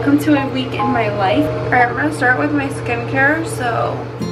welcome to a week in my life. Alright, I'm gonna start with my skincare, so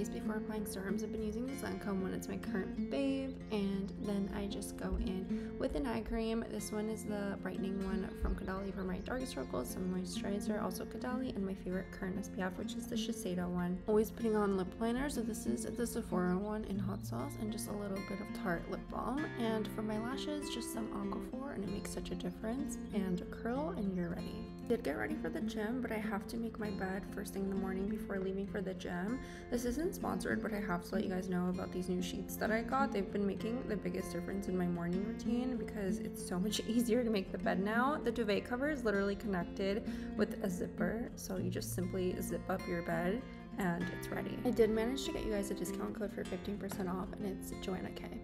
face before applying serums. I've been using this Lancome when it's my current babe and then I just go in with an eye cream. This one is the brightening one from Caudalie for my darkest circles, some moisturizer, also Caudalie, and my favorite current SPF, which is the Shiseido one. Always putting on lip liner, so this is the Sephora one in hot sauce and just a little bit of Tarte lip balm. And for my lashes, just some Aquaphor and it makes such a difference. And curl and you're ready. Did get ready for the gym, but I have to make my bed first thing in the morning before leaving for the gym. This isn't sponsored, but I have to let you guys know about these new sheets that I got. They've been making the biggest difference in my morning routine because it's so much easier to make the bed now. The duvet cover is literally connected with a zipper, so you just simply zip up your bed and it's ready. I did manage to get you guys a discount code for 15% off and it's Joanna K.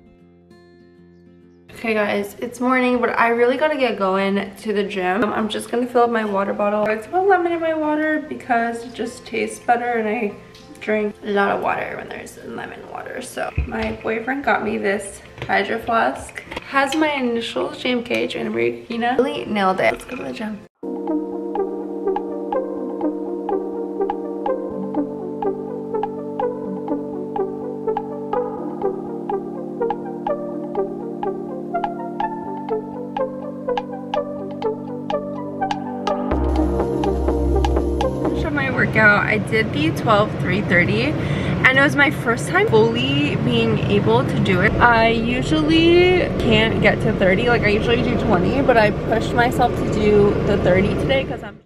Okay guys, it's morning, but I really gotta get going to the gym. Um, I'm just gonna fill up my water bottle. I put lemon in my water because it just tastes better and I drink a lot of water when there's lemon water. So my boyfriend got me this Hydro Flask. Has my initials, JMK, Joanna Marie Kutkina. Really nailed it. Let's go to the gym. I did the 12 330 and it was my first time fully being able to do it. I usually can't get to 30, like I usually do 20, but I pushed myself to do the 30 today because I'm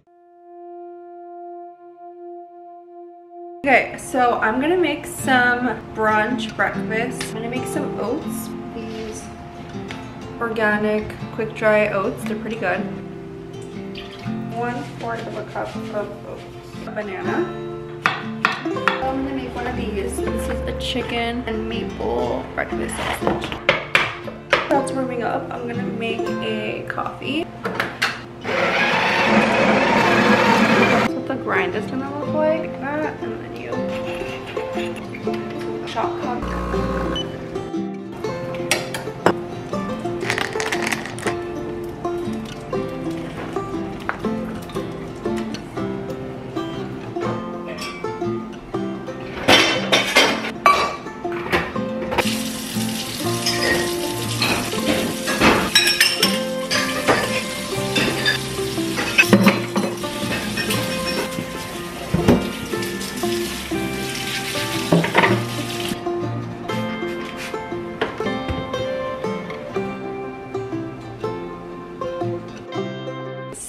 Okay, so I'm gonna make some brunch breakfast. I'm gonna make some oats. These organic quick dry oats, they're pretty good. One fourth of a cup of banana. I'm gonna make one of these. This is a chicken and maple breakfast sausage. That's warming up. I'm gonna make a coffee. That's what the grind is gonna look like. That, and then you chop coffee.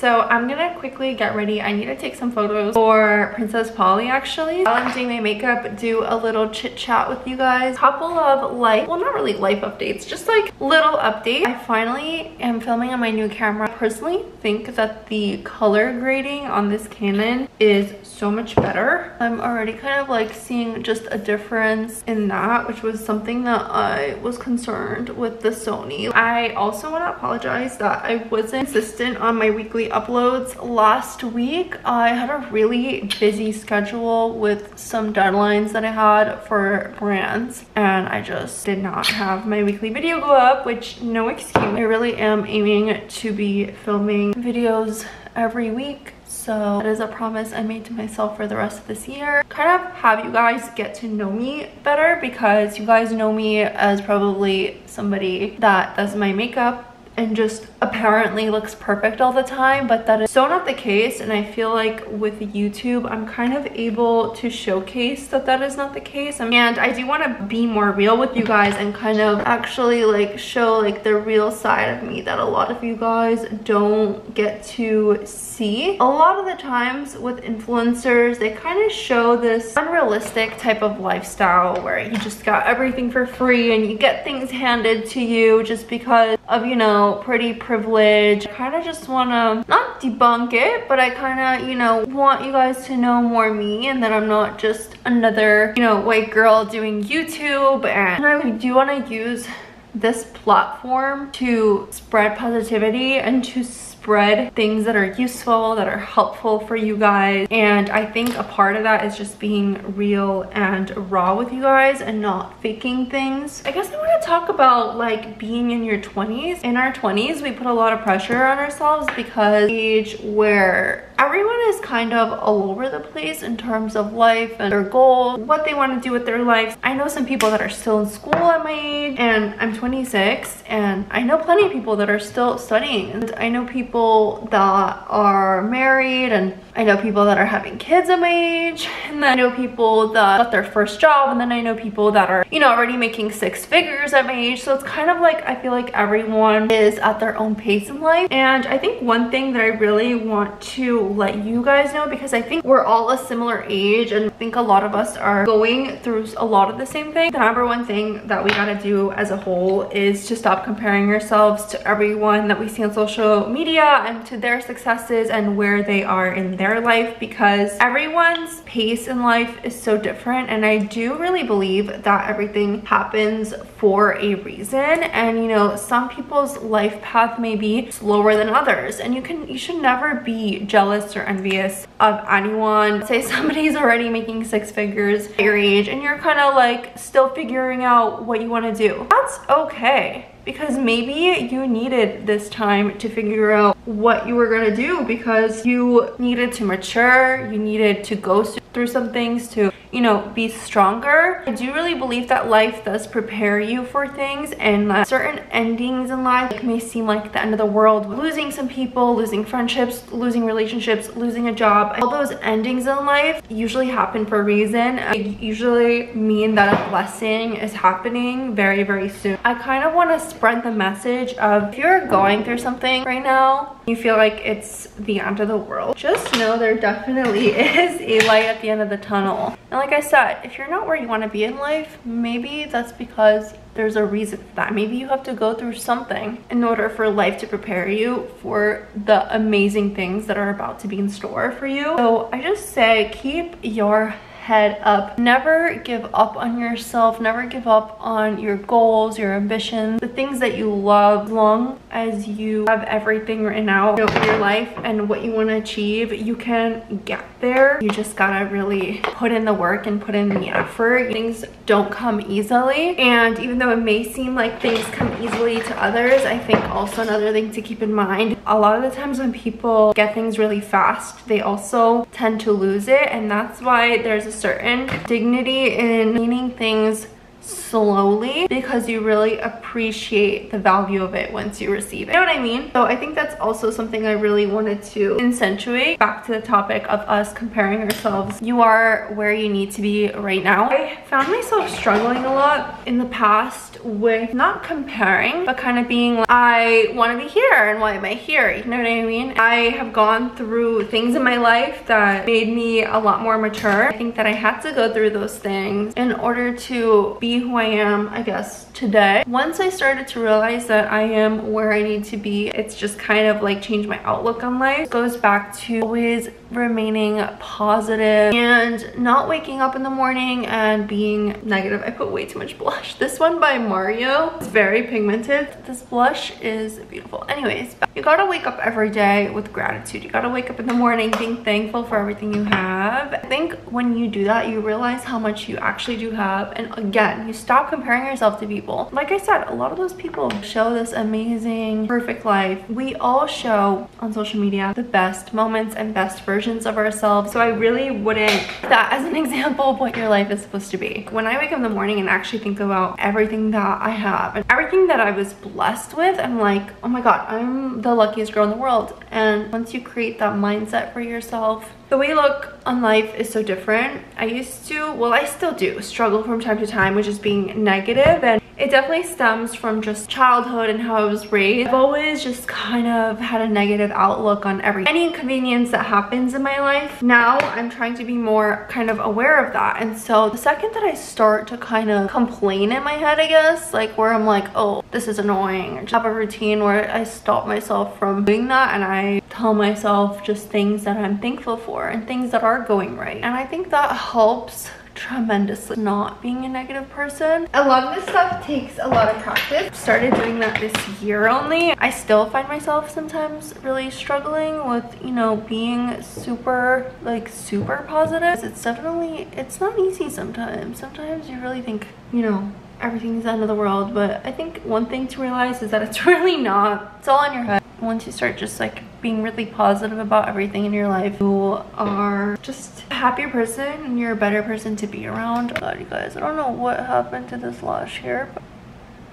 So I'm gonna quickly get ready. I need to take some photos for Princess Polly actually. While I'm doing my makeup, do a little chit chat with you guys. Couple of life, well not really life updates, just like little update. I finally am filming on my new camera. Personally think that the color grading on this Canon is so much better. I'm already kind of like seeing just a difference in that, which was something that I was concerned with the Sony. I also want to apologize that I wasn't consistent on my weekly uploads last week. I had a really busy schedule with some deadlines that I had for brands and I just did not have my weekly video go up, which no excuse. I really am aiming to be filming videos every week so that is a promise I made to myself for the rest of this year. Kind of have you guys get to know me better because you guys know me as probably somebody that does my makeup and just apparently looks perfect all the time but that is so not the case and I feel like with YouTube I'm kind of able to showcase that that is not the case and I do want to be more real with you guys and kind of actually like show like the real side of me that a lot of you guys don't get to see. A lot of the times with influencers they kind of show this unrealistic type of lifestyle where you just got everything for free and you get things handed to you just because of you know pretty privilege. I kind of just want to not debunk it, but I kind of, you know, want you guys to know more me and that I'm not just another, you know, white girl doing YouTube. And I do want to use this platform to spread positivity and to spread things that are useful, that are helpful for you guys. And I think a part of that is just being real and raw with you guys and not faking things. I guess I want to talk about like being in your 20s. In our 20s, we put a lot of pressure on ourselves because age where everyone is kind of all over the place in terms of life and their goals, what they want to do with their lives. I know some people that are still in school at my age and I'm 26 and I know plenty of people that are still studying and I know people that are married and I know people that are having kids at my age and then I know people that got their first job and then I know people that are, you know, already making six figures at my age. So it's kind of like, I feel like everyone is at their own pace in life. And I think one thing that I really want to let you guys know because I think we're all a similar age and I think a lot of us are going through a lot of the same thing. The number one thing that we gotta do as a whole is to stop comparing ourselves to everyone that we see on social media and to their successes and where they are in their life because everyone's pace in life is so different. And I do really believe that everything happens for a reason. And you know some people's life path may be slower than others. And you can you should never be jealous or envious of anyone. Say somebody's already making six figures your age and you're kind of like still figuring out what you want to do. That's okay because maybe you needed this time to figure out what you were to do because you needed to mature, you needed to go through some things to you know, be stronger. I do really believe that life does prepare you for things and that certain endings in life may seem like the end of the world. Losing some people, losing friendships, losing relationships, losing a job. All those endings in life usually happen for a reason. They usually mean that a blessing is happening very, very soon. I kind of want to spread the message of if you're going through something right now, you feel like it's the end of the world, just know there definitely is a light at the end of the tunnel. And like I said, if you're not where you want to be in life, maybe that's because there's a reason for that. Maybe you have to go through something in order for life to prepare you for the amazing things that are about to be in store for you. So I just say keep your head up. Never give up on yourself. Never give up on your goals, your ambitions, the things that you love. As long as you have everything written out in your life and what you want to achieve, you can get there. You just gotta really put in the work and put in the effort. Things don't come easily. And even though it may seem like things come easily to others, I think also another thing to keep in mind, a lot of the times when people get things really fast, they also tend to lose it. And that's why there's a certain dignity in meaning things slowly because you really appreciate the value of it once you receive it. You know what I mean? So I think that's also something I really wanted to accentuate back to the topic of us comparing ourselves. You are where you need to be right now. I found myself struggling a lot in the past with not comparing, but kind of being like, I want to be here and why am I here? You know what I mean? I have gone through things in my life that made me a lot more mature. I think that I had to go through those things in order to who I am, I guess, today. Once I started to realize that I am where I need to be, it's just kind of like changed my outlook on life. It goes back to always remaining positive and not waking up in the morning and being negative. I put way too much blush. This one by Mario is very pigmented. This blush is beautiful. Anyways, you gotta wake up every day with gratitude. You gotta wake up in the morning being thankful for everything you have. I think when you do that, you realize how much you actually do have. And again, you stop comparing yourself to people. Like I said, a lot of those people show this amazing, perfect life. We all show on social media the best moments and best versions of ourselves. So I really wouldn't that as an example of what your life is supposed to be. When I wake up in the morning and actually think about everything that I have and everything that I was blessed with, I'm like, oh my God, I'm the luckiest girl in the world. And once you create that mindset for yourself, the way you look on life is so different. I used to, well, I still do struggle from time to time with just being negative and it definitely stems from just childhood and how I was raised. I've always just kind of had a negative outlook on every any inconvenience that happens in my life. Now I'm trying to be more kind of aware of that. And so the second that I start to kind of complain in my head, I guess, like where I'm like, oh, this is annoying. I just have a routine where I stop myself from doing that and I tell myself just things that I'm thankful for and things that are going right. And I think that helps tremendously not being a negative person. A lot of this stuff takes a lot of practice. Started doing that this year only. I still find myself sometimes really struggling with, you know, being super, like super positive. It's definitely, it's not easy sometimes. Sometimes you really think, you know, everything's the end of the world. But I think one thing to realize is that it's really not. It's all in your head. Once you start just like being really positive about everything in your life, you are just a happier person and you're a better person to be around. God, you guys, I don't know what happened to this lash here. But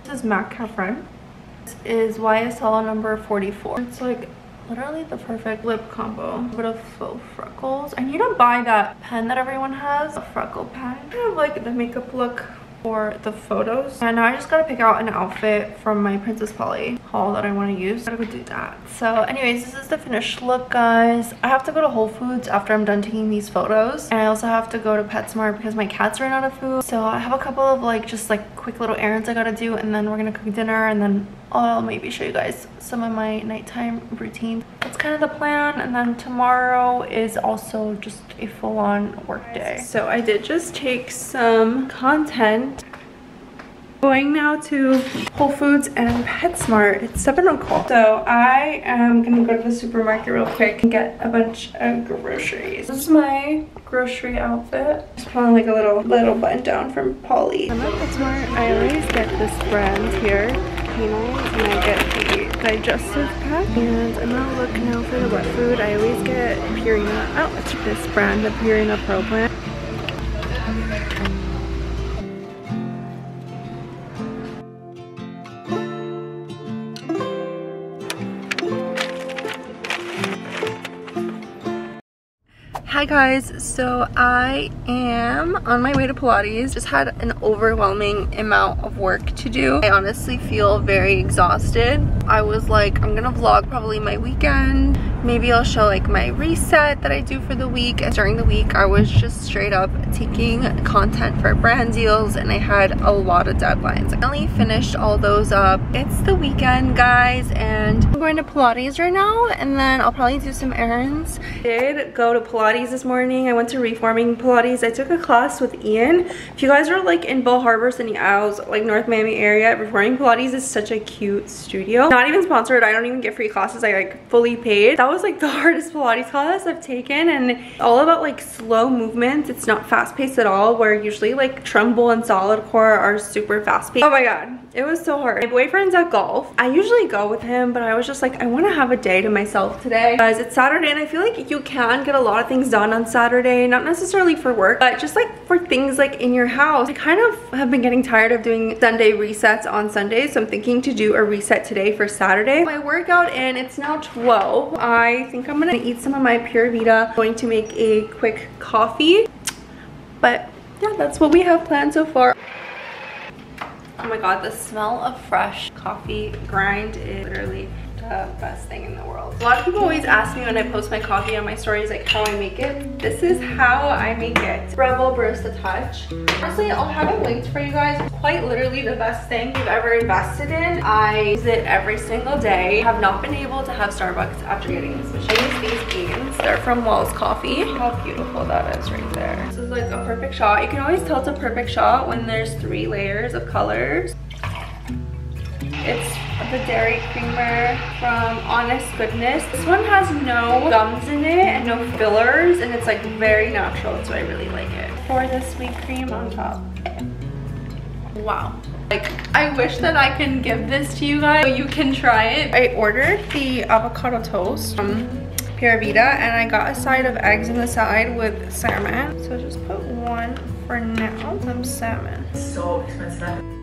this is MAC Cafren. This is YSL number 44. It's like literally the perfect lip combo. A bit of faux freckles. I need to buy that pen that everyone has, a freckle pen. Kind of like the makeup look for the photos. And now i just gotta pick out an outfit from my princess polly haul that i want to use. Gotta go do that. So anyways this is the finished look guys. I have to go to whole foods after i'm done taking these photos. And i also have to go to petsmart because my cats ran out of food. So i have a couple of like just like quick little errands i gotta do. And then we're gonna cook dinner and then I'll maybe show you guys some of my nighttime routine. That's kind of the plan. And then tomorrow is also just a full-on work day. So I did just take some content. Going now to Whole Foods and PetSmart. It's 7 o'clock. So I am going to go to the supermarket real quick and get a bunch of groceries. This is my grocery outfit. Just put on like a little little button down from Polly. I'm at PetSmart. I always get this brand here and I get the digestive pack and I'm gonna look now for the wet food. I always get Purina. Oh, it's this brand, the Purina Pro Plan. Hi guys, so I am on my way to Pilates. Just had an overwhelming amount of work to do. I honestly feel very exhausted. I was like, I'm gonna vlog probably my weekend. Maybe I'll show like my reset that I do for the week. And during the week, I was just straight up taking content for brand deals and I had a lot of deadlines. I only finished all those up. It's the weekend, guys, and I'm going to Pilates right now and then I'll probably do some errands. I did go to Pilates this morning. I went to Reforming Pilates. I took a class with Ian. If you guys are like in Bal Harbour, Sunny Isles, like North Miami area, Reforming Pilates is such a cute studio. Not even sponsored. I don't even get free classes. I like fully paid. That was like the hardest Pilates class I've taken and all about like slow movements. It's not fast paced at all where usually like Trumbull and Solid Core are super fast paced. Oh my god. It was so hard. My boyfriend's at golf. I usually go with him, but I was just like, I want to have a day to myself today. Guys, it's Saturday and I feel like you can get a lot of things done on Saturday. Not necessarily for work, but just like for things like in your house. I kind of have been getting tired of doing Sunday resets on Sundays. So I'm thinking to do a reset today for Saturday. My workout in, it's now 12. I think I'm gonna eat some of my Pura Vida. I'm going to make a quick coffee. But yeah, that's what we have planned so far. Oh my god, the smell of fresh coffee grind is literally the best thing in the world. A lot of people always ask me when I post my coffee on my stories like how I make it. This is how I make it. Breville Barista Touch. Honestly, I'll have it linked for you guys. Quite literally the best thing you've ever invested in. I use it every single day. Have not been able to have Starbucks after getting this machine. I use these beans. They're from Wells Coffee. How beautiful that is right there. This is like a perfect shot. You can always tell it's a perfect shot when there's three layers of colors. It's the Dairy Creamer from Honest Goodness. This one has no gums in it and no fillers and it's like very natural so I really like it. Pour the sweet cream on top. Wow. Like, I wish that I can give this to you guys so you can try it. I ordered the avocado toast from Pura Vida and I got a side of eggs on the side with salmon. So just put one for now, some salmon. So expensive.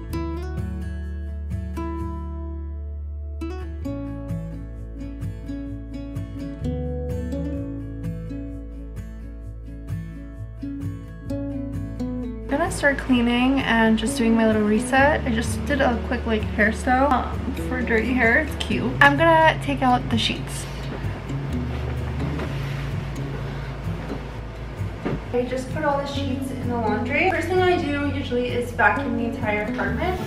Gonna start cleaning and just doing my little reset. I just did a quick like hairstyle um, for dirty hair. It's cute. I'm gonna take out the sheets. I just put all the sheets in the laundry. First thing I do usually is vacuum the entire apartment.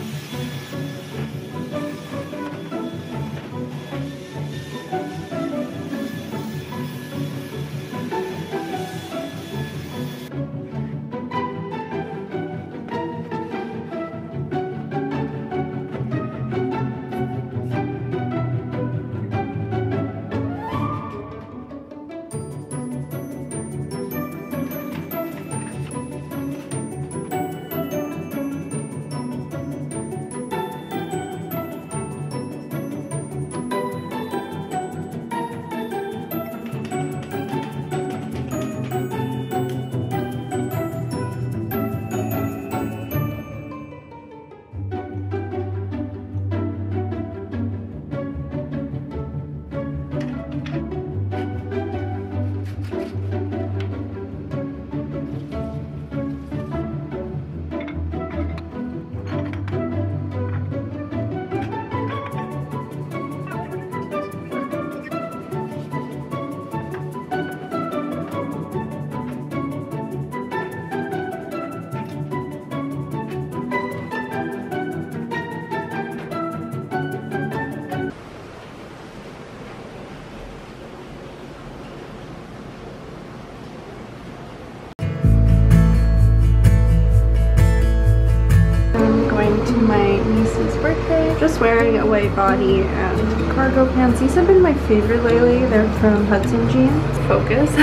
Just white body and cargo pants. These have been my favorite lately. They're from Hudson Jeans. Focus.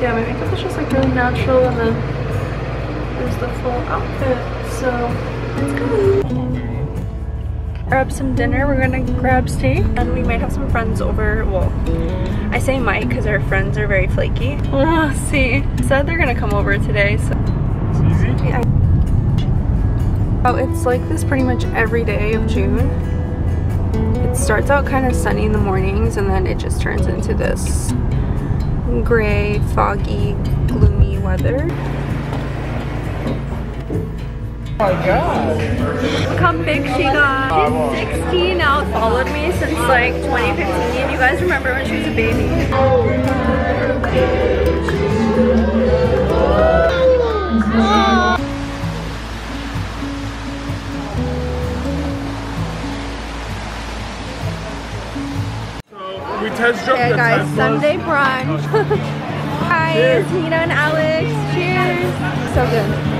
yeah, my makeup is just like really natural and then there's the full outfit. So let's go. Grab some dinner. We're gonna grab steak and we might have some friends over. Well, I say might because our friends are very flaky. We'll see. Said they're gonna come over today. So It's easy. yeah. Oh, it's like this pretty much every day of June. It starts out kind of sunny in the mornings and then it just turns into this gray, foggy, gloomy weather. Oh my god. Look how big she got. She's 16 now, followed me since like 2015. You guys remember when she was a baby? So we test drove Okay the guys, Teslas. Sunday brunch. Hi, Cheers. Nina and Alex, cheers. So good.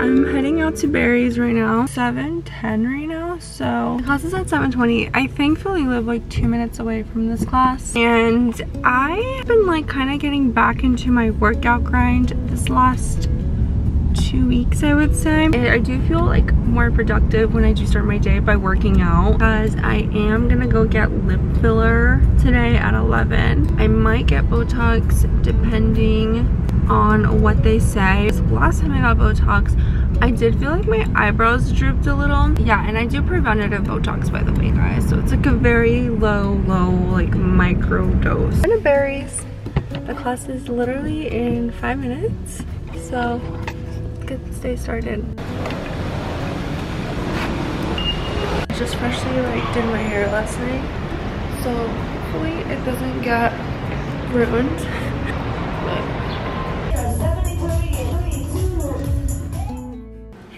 I'm heading out to Barry's right now. 7:10 right now, so class is at 7:20. I thankfully live like two minutes away from this class, and I've been like kind of getting back into my workout grind this last two weeks I would say. I do feel like more productive when I do start my day by working out because I am gonna go get lip filler today at 11. I might get Botox depending on what they say. Last time I got Botox, I did feel like my eyebrows drooped a little. Yeah, and I do preventative Botox by the way, guys. So it's like a very low, low, like micro dose. Gonna Barry's. The class is literally in five minutes. So let's get this day started. Just freshly like did my hair last night. So hopefully it doesn't get ruined.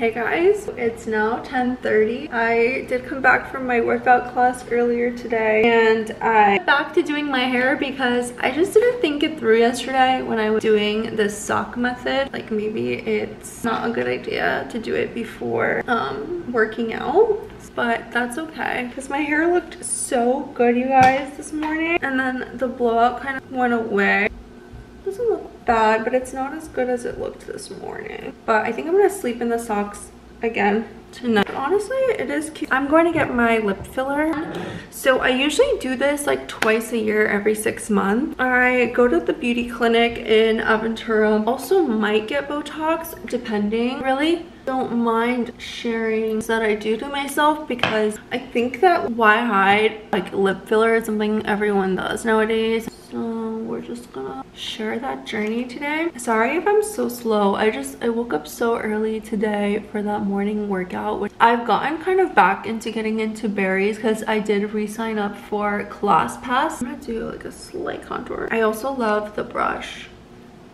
Hey guys, it's now 10.30. I did come back from my workout class earlier today and I back to doing my hair because I just didn't think it through yesterday when I was doing the sock method. Like maybe it's not a good idea to do it before um, working out but that's okay because my hair looked so good you guys this morning and then the blowout kind of went away doesn't look bad, but it's not as good as it looked this morning. But I think I'm gonna sleep in the socks again tonight. Honestly, it is cute. I'm going to get my lip filler. So I usually do this like twice a year, every six months. I go to the beauty clinic in Aventura. Also might get Botox, depending. Really don't mind sharing that I do to myself because I think that why hide like lip filler is something everyone does nowadays. Just gonna share that journey today. Sorry if I'm so slow. I just, I woke up so early today for that morning workout. Which I've gotten kind of back into getting into Barry's because I did re-sign up for ClassPass. I'm gonna do like a slight contour. I also love the brush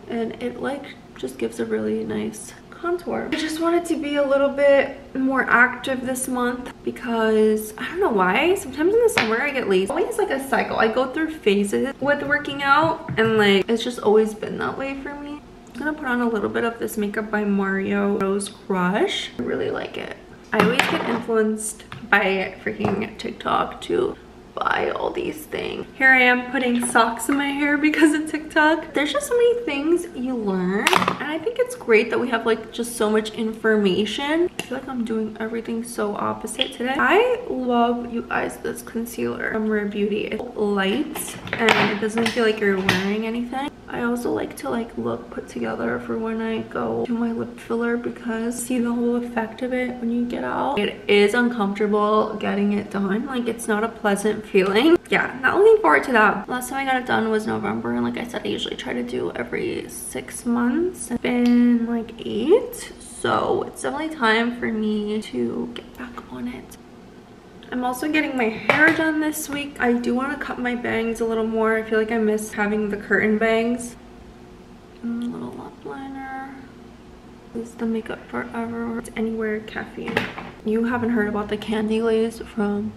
and it like just gives a really nice contour. I just wanted to be a little bit more active this month because I don't know why. Sometimes in the summer I get lazy. Always like a cycle. I go through phases with working out and like it's just always been that way for me. I'm gonna put on a little bit of this makeup by Mario Rose Crush. I really like it. I always get influenced by freaking TikTok to buy all these things. Here I am putting socks in my hair because of TikTok. There's just so many things you learn and I think it's great that we have like just so much information. I feel like I'm doing everything so opposite today. I love you guys this concealer from Rare Beauty. It's light and it doesn't feel like you're wearing anything. I also like to like look put together for when I go do my lip filler because see the whole effect of it when you get out. It is uncomfortable getting it done. Like it's not a pleasant feeling. Yeah, not looking forward to that. Last time I got it done was November and like I said, I usually try to do every six months. It's been like eight. So it's definitely time for me to get back on it. I'm also getting my hair done this week. I do want to cut my bangs a little more. I feel like I miss having the curtain bangs. Mm, little lip liner. is the Makeup Forever It's Anywhere Caffeine. You haven't heard about the candy glaze from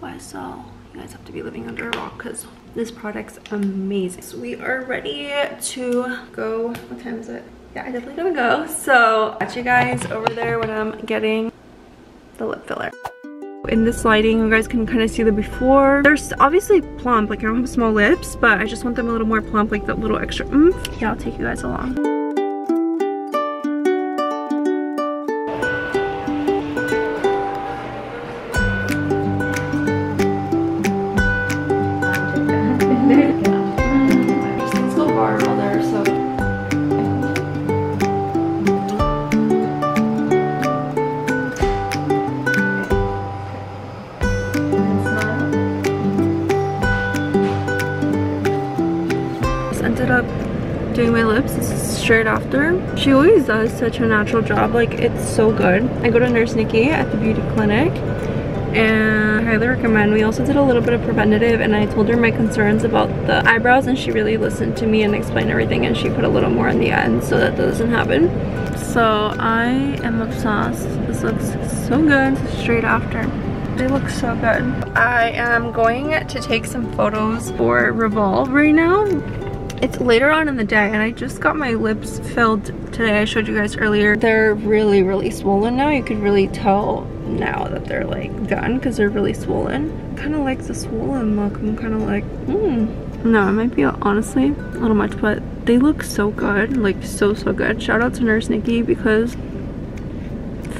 YSL. You guys have to be living under a rock because this product's amazing. So we are ready to go. What time is it? Yeah, I definitely gotta go. So catch you guys over there when I'm getting the lip filler. In this lighting, you guys can kind of see the before. They're obviously plump, like I don't have small lips, but I just want them a little more plump, like that little extra oomph. Yeah, I'll take you guys along. Straight after. She always does such a natural job. Like, it's so good. I go to Nurse Nikki at the beauty clinic and I highly recommend. We also did a little bit of preventative and I told her my concerns about the eyebrows and she really listened to me and explained everything and she put a little more in the end so that doesn't happen. So I am obsessed. This looks so good straight after. They look so good. I am going to take some photos for Revolve right now it's later on in the day and I just got my lips filled today. I showed you guys earlier. They're really, really swollen now. You could really tell now that they're like done because they're really swollen. Kind of like the swollen look. I'm kind of like, hmm. No, it might be honestly a little much, but they look so good. Like so, so good. Shout out to Nurse Nikki because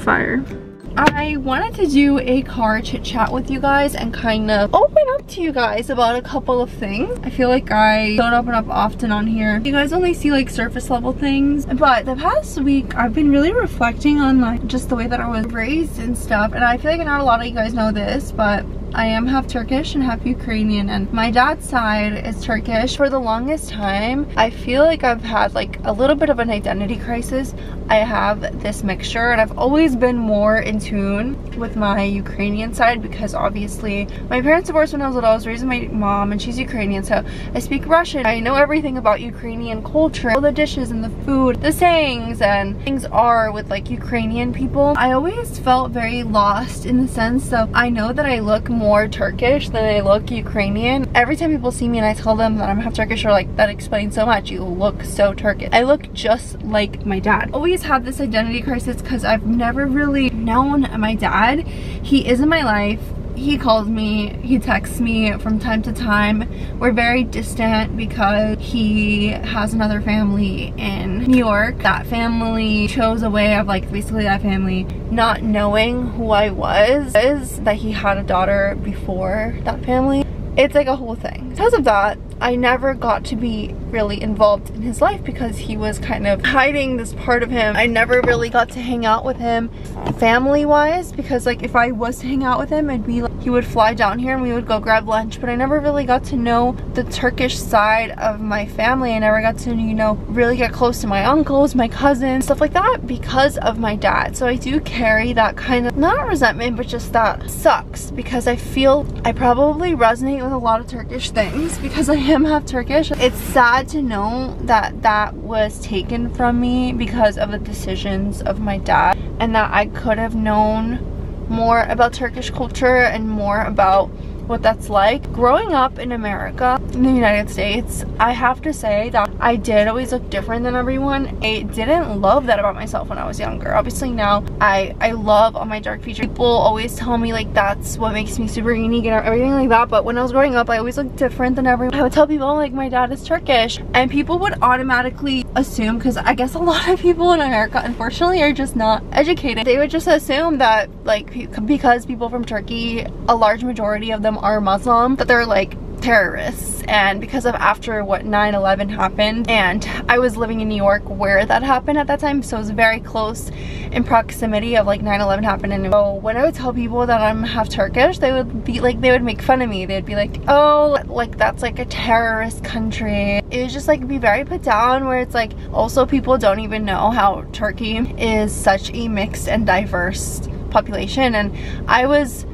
fire. I wanted to do a car chit chat with you guys and kind of open up to you guys about a couple of things. I feel like I don't open up often on here. You guys only see like surface level things. But the past week, I've been really reflecting on like just the way that I was raised and stuff. And I feel like not a lot of you guys know this, but I am half Turkish and half Ukrainian and my dad's side is Turkish. For the longest time, I feel like I've had like a little bit of an identity crisis. I have this mixture and I've always been more in tune with my Ukrainian side because obviously my parents divorced when I was little. I was raised with my mom and she's Ukrainian so I speak Russian. I know everything about Ukrainian culture, all the dishes and the food, the sayings and things are with like Ukrainian people. I always felt very lost in the sense so I know that I look more more Turkish than I look Ukrainian. Every time people see me and I tell them that I'm half Turkish or like that explains so much. You look so Turkish. I look just like my dad. Always had this identity crisis because I've never really known my dad. He is in my life he calls me, he texts me from time to time. We're very distant because he has another family in New York. That family chose a way of like basically that family not knowing who I was is that he had a daughter before that family. It's like a whole thing. Because of that, I never got to be really involved in his life because he was kind of hiding this part of him. I never really got to hang out with him family wise because like if I was to hang out with him I'd be like he would fly down here and we would go grab lunch but I never really got to know the Turkish side of my family. I never got to you know really get close to my uncles, my cousins, stuff like that because of my dad. So I do carry that kind of not resentment but just that sucks because I feel I probably resonate with a lot of Turkish things because I am half Turkish. It's sad to know that that was taken from me because of the decisions of my dad and that I could have known more about Turkish culture and more about what that's like. Growing up in America, in the United States, I have to say that I did always look different than everyone. I didn't love that about myself when I was younger. Obviously now, I, I love all my dark features. People always tell me like that's what makes me super unique and everything like that, but when I was growing up, I always looked different than everyone. I would tell people like my dad is Turkish and people would automatically assume, because I guess a lot of people in America unfortunately are just not educated. They would just assume that like because people from Turkey, a large majority of them them are Muslim, but they're like terrorists. And because of after what 9-11 happened and I was living in New York where that happened at that time so it was very close in proximity of like 9-11 happened. And so when I would tell people that I'm half Turkish they would be like they would make fun of me. They'd be like oh like that's like a terrorist country. It was just like be very put down where it's like also people don't even know how Turkey is such a mixed and diverse population. And I was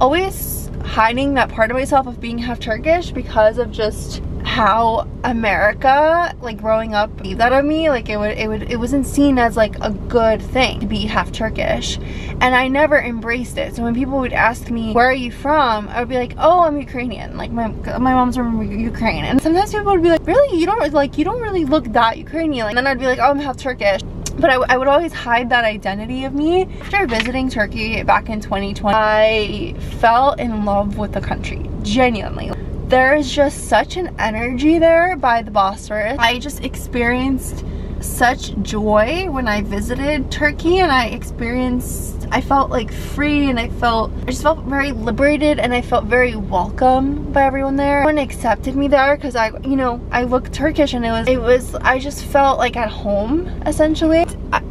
always hiding that part of myself of being half Turkish because of just how America, like growing up, believed that of me. Like it would, it would, it wasn't seen as like a good thing to be half Turkish, and I never embraced it. So when people would ask me, "Where are you from?" I would be like, "Oh, I'm Ukrainian." Like my my mom's from Ukraine, and sometimes people would be like, "Really? You don't like you don't really look that Ukrainian?" And then I'd be like, "Oh, I'm half Turkish." But I, I, would always hide that identity of me. After visiting Turkey back in 2020, I fell in love with the country, genuinely there is just such an energy there by the Bosphorus. I just experienced such joy when I visited Turkey and I experienced I felt like free and I felt I just felt very liberated and I felt very welcome by everyone there. Everyone accepted me there because I you know I look Turkish and it was it was I just felt like at home essentially.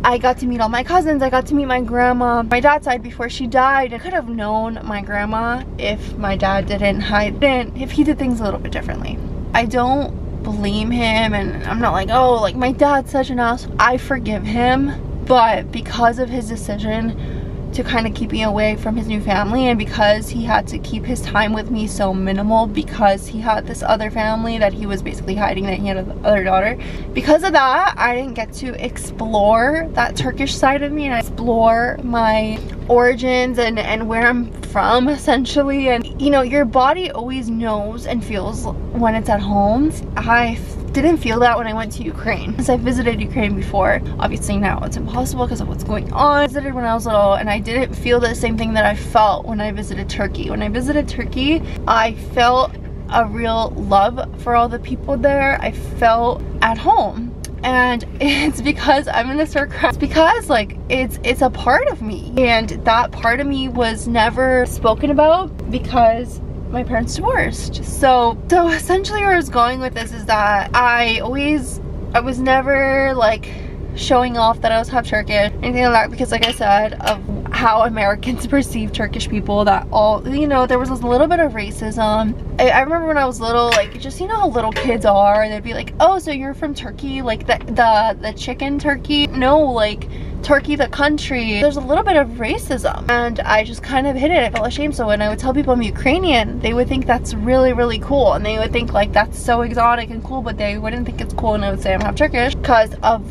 I, got to meet all my cousins, I got to meet my grandma, my dad's side before she died. I could have known my grandma if my dad didn't hide Then, if he did things a little bit differently. I don't blame him and I'm not like, oh, like my dad's such an ass. I forgive him, but because of his decision to kind of keep me away from his new family and because he had to keep his time with me so minimal because he had this other family that he was basically hiding that he had another daughter because of that I didn't get to explore that Turkish side of me and explore my origins and and where I'm from essentially and you know your body always knows and feels when it's at home. I didn't feel that when I went to Ukraine. Because I visited Ukraine before obviously now it's impossible because of what's going on. I visited when I was little and I didn't feel the same thing that I felt when I visited Turkey. When I visited Turkey I felt a real love for all the people there. I felt at home and it's because I'm in a circle. It's because like it's it's a part of me and that part of me was never spoken about because my parents divorced. So so essentially where I was going with this is that I always I was never like showing off that I was half Turkish anything like that because like I said of how Americans perceive Turkish people that all you know there was a little bit of racism. I, I, remember when I was little like just you know how little kids are they'd be like oh so you're from Turkey? Like the the, the chicken turkey? No like Turkey the country. There's a little bit of racism and I just kind of hid it. I felt ashamed. So when I would tell people I'm Ukrainian they would think that's really really cool and they would think like that's so exotic and cool but they wouldn't think it's cool and I would say I'm half Turkish because of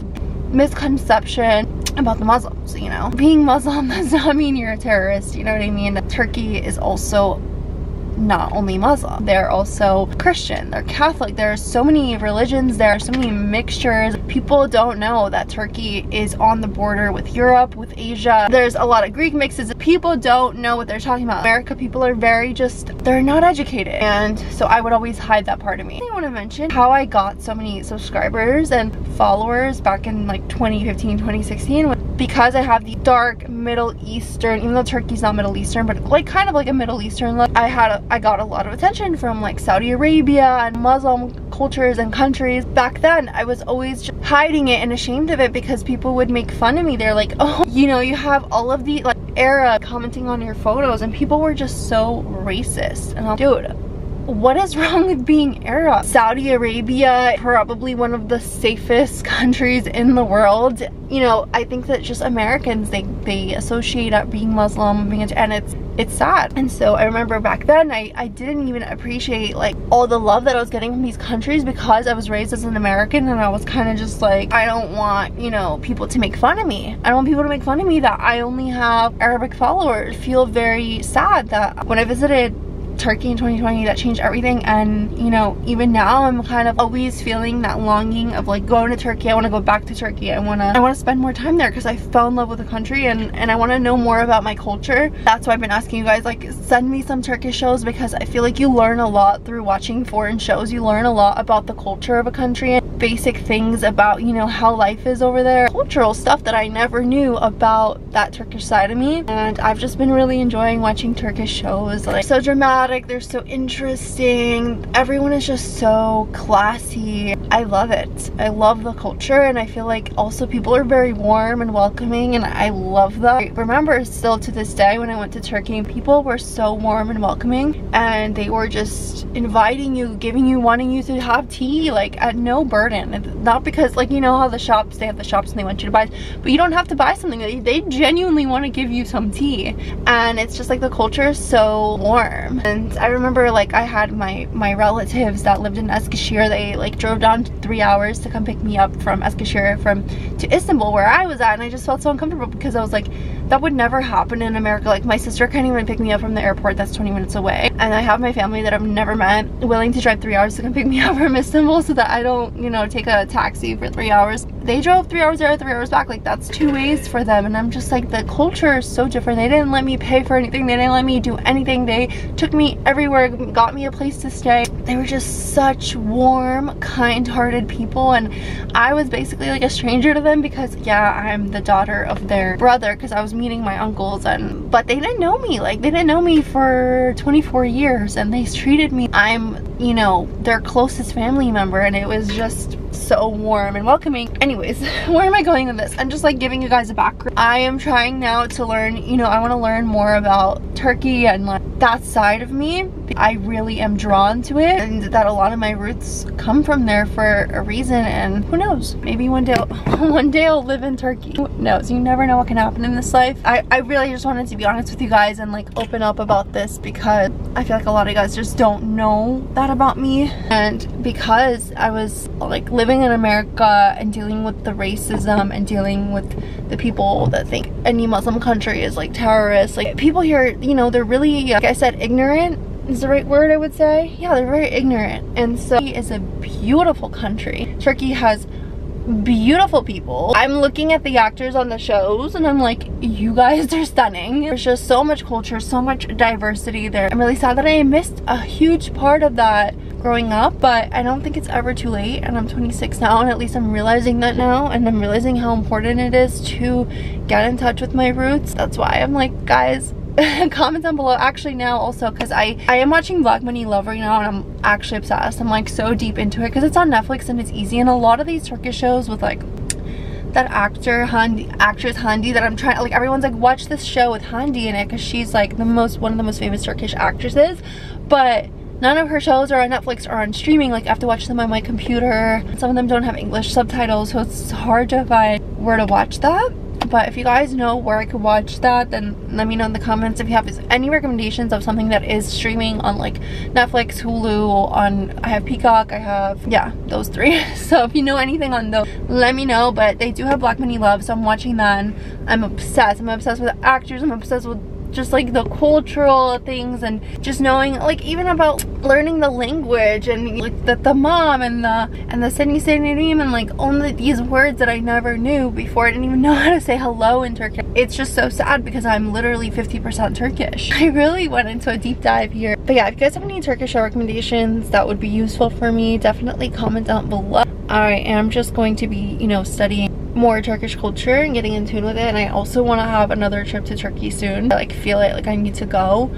misconception about the Muslims, you know. Being Muslim does not mean you're a terrorist, you know what I mean? Turkey is also not only Muslim, they're also Christian, they're Catholic. There are so many religions, there are so many mixtures. People don't know that Turkey is on the border with Europe, with Asia. There's a lot of Greek mixes. People don't know what they're talking about. America people are very just, they're not educated. And so I would always hide that part of me. I want to mention how I got so many subscribers and followers back in like 2015, 2016 because I have the dark Middle Eastern, even though Turkey's not Middle Eastern, but like kind of like a Middle Eastern look, I had a, I got a lot of attention from like Saudi Arabia and Muslim cultures and countries. Back then, I was always just hiding it and ashamed of it because people would make fun of me. They're like, oh, you know, you have all of the like era commenting on your photos and people were just so racist. And I'm like, dude, what is wrong with being Arab? Saudi Arabia, probably one of the safest countries in the world. You know, I think that just Americans, they, they associate at being Muslim, being, and it's it's sad. And so I remember back then, I, I didn't even appreciate like all the love that I was getting from these countries because I was raised as an American and I was kind of just like, I don't want, you know, people to make fun of me. I don't want people to make fun of me that I only have Arabic followers. I feel very sad that when I visited Turkey in 2020 that changed everything. And you know even now I'm kind of always feeling that longing of like going to Turkey. I want to go back to Turkey. I want to I want to spend more time there because I fell in love with the country and and I want to know more about my culture. That's why I've been asking you guys like send me some Turkish shows because I feel like you learn a lot through watching foreign shows. You learn a lot about the culture of a country. and basic things about you know how life is over there cultural stuff that I never knew about that Turkish side of me and I've just been really enjoying watching Turkish shows like so dramatic they're so interesting. Everyone is just so classy. I love it. I love the culture and I feel like also people are very warm and welcoming and I love that. I remember still to this day when I went to Turkey, people were so warm and welcoming and they were just inviting you, giving you, wanting you to have tea, like at no burden important. It's not because like you know how the shops they have the shops and they want you to buy, but you don't have to buy something. They, they genuinely want to give you some tea, and it's just like the culture is so warm. And I remember like I had my my relatives that lived in Eskişehir. They like drove down three hours to come pick me up from Eskişehir from to Istanbul where I was at, and I just felt so uncomfortable because I was like that would never happen in America. Like my sister can't even pick me up from the airport that's 20 minutes away. And I have my family that I've never met willing to drive three hours to come pick me up from Istanbul so that I don't, you know, take a taxi for three hours. They drove three hours there, three hours back. Like that's two ways for them. And I'm just like, the culture is so different. They didn't let me pay for anything. They didn't let me do anything. They took me everywhere, got me a place to stay. They were just such warm, kind-hearted people. And I was basically like a stranger to them because yeah, I'm the daughter of their brother because I was meeting my uncles and but they didn't know me. Like they didn't know me for 24 years and they treated me I'm, you know, their closest family member and it was just so warm and welcoming. Anyways, where am I going with this? I'm just like giving you guys a background. I am trying now to learn, you know, I want to learn more about Turkey and like that side of me. I really am drawn to it and that a lot of my roots come from there for a reason and who knows, maybe one day, one day I'll live in Turkey. Who knows, you never know what can happen in this life. I, I really just wanted to be honest with you guys and like open up about this because I feel like a lot of guys just don't know that about me and because I was like living in America and dealing with the racism and dealing with the people that think any Muslim country is like terrorists like people here you know they're really like I said ignorant is the right word I would say yeah they're very ignorant and so it's a beautiful country Turkey has beautiful people. I'm looking at the actors on the shows and I'm like, you guys are stunning. There's just so much culture, so much diversity there. I'm really sad that I missed a huge part of that growing up, but I don't think it's ever too late and I'm 26 now and at least I'm realizing that now and I'm realizing how important it is to get in touch with my roots. That's why I'm like, guys, comment down below. Actually now also because I I am watching Black Money Love right now and I'm actually obsessed. I'm like so deep into it because it's on Netflix and it's easy. And a lot of these Turkish shows with like that actor Hande, actress Hande that I'm trying like everyone's like watch this show with Hande in it because she's like the most one of the most famous Turkish actresses. But none of her shows are on Netflix or on streaming. Like I have to watch them on my computer. Some of them don't have English subtitles so it's hard to find where to watch that but if you guys know where I could watch that then let me know in the comments if you have any recommendations of something that is streaming on like Netflix Hulu on I have Peacock I have yeah those three. So if you know anything on those let me know. But they do have Black Money Love so I'm watching that I'm obsessed. I'm obsessed with actors. I'm obsessed with just like the cultural things and just knowing like even about learning the language and like the, the mom and the and the Sydney Sydney and like only these words that I never knew before I didn't even know how to say hello in Turkish. It's just so sad because I'm literally 50% Turkish. I really went into a deep dive here. But yeah, if you guys have any Turkish show recommendations that would be useful for me, definitely comment down below. I am just going to be, you know, studying more Turkish culture and getting in tune with it and I also want to have another trip to Turkey soon. I like feel it like I need to go.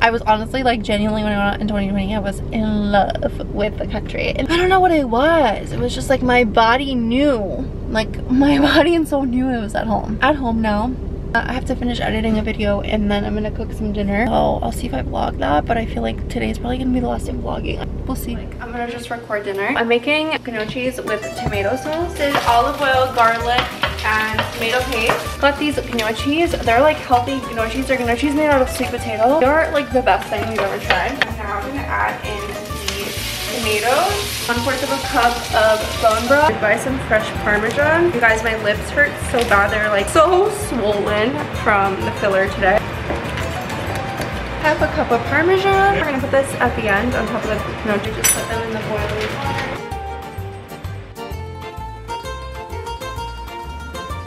I was honestly like genuinely when I went out in 2020 I was in love with the country and I don't know what it was. It was just like my body knew like my body and soul knew it was at home. At home now Uh, I have to finish editing a video and then I'm gonna cook some dinner. So I'll see if I vlog that, but I feel like today is probably gonna be the last day vlogging. We'll see. Like, I'm gonna just record dinner. I'm making gnocchis with tomato sauce. This is olive oil, garlic, and tomato paste. Got these gnocchis. They're like healthy gnocchis. They're gnocchis made out of sweet potato. They're like the best thing we've ever tried. And now I'm gonna add in tomatoes, one fourth of a cup of bone broth, buy some fresh Parmesan. You guys, my lips hurt so bad. They're like so swollen from the filler today. Half a cup of Parmesan. We're gonna put this at the end on top of the gnocchi. Just put them in the boiling water.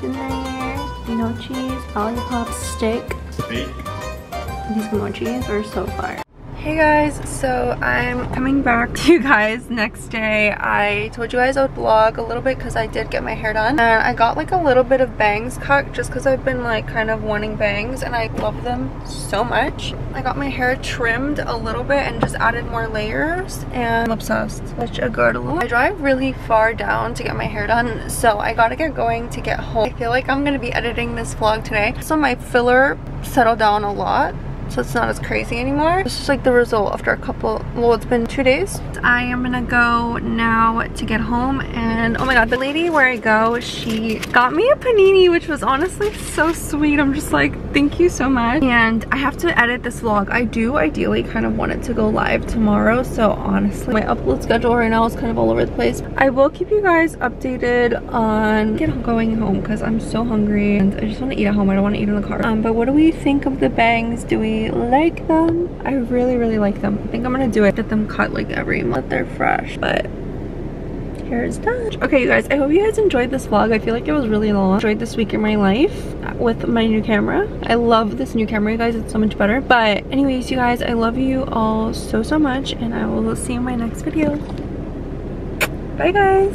In there, gnocchis, lollipop steak. Steak. These gnocchis are so fire. Hey guys, so I'm coming back to you guys next day. I told you guys I would vlog a little bit because I did get my hair done. And I got like a little bit of bangs cut just because I've been like kind of wanting bangs and I love them so much. I got my hair trimmed a little bit and just added more layers and I'm obsessed. Such a good look. I drive really far down to get my hair done so I gotta get going to get home. I feel like I'm gonna be editing this vlog today. So my filler settled down a lot so it's not as crazy anymore. This is like the result after a couple, well, it's been two days. I am gonna go now to get home and oh my god, the lady where I go, she got me a panini, which was honestly so sweet. I'm just like, thank you so much. And I have to edit this vlog. I do ideally kind of want it to go live tomorrow. So honestly, my upload schedule right now is kind of all over the place. I will keep you guys updated on going home because I'm so hungry and I just want to eat at home. I don't want to eat in the car. Um, but what do we think of the bangs? Do we like them? I really, really like them. I think I'm gonna do it. Get them cut like every month. They're fresh, but hair is done. Okay, you guys, I hope you guys enjoyed this vlog. I feel like it was really long. Enjoyed this week in my life with my new camera. I love this new camera, you guys. It's so much better. But anyways, you guys, I love you all so, so much. And I will see you in my next video. Bye, guys.